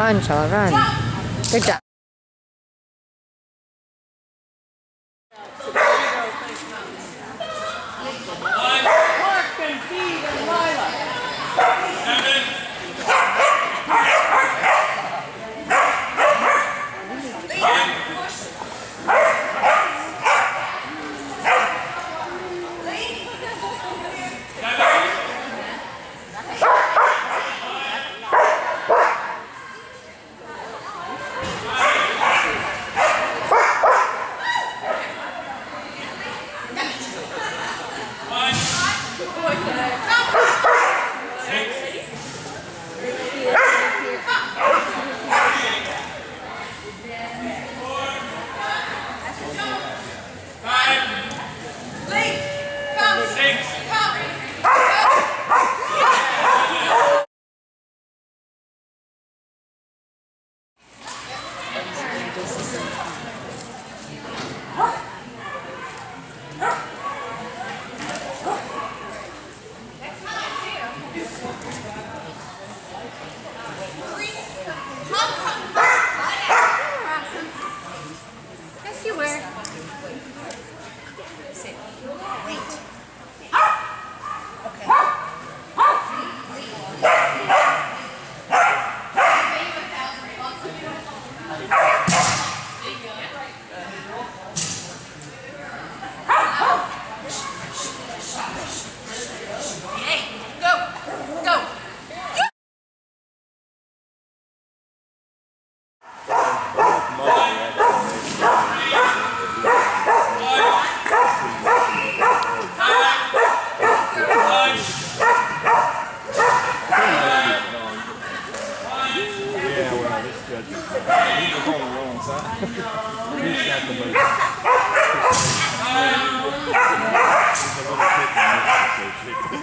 Run, child, run. Good job. Shh, shh. he's not the most. He's a little kid.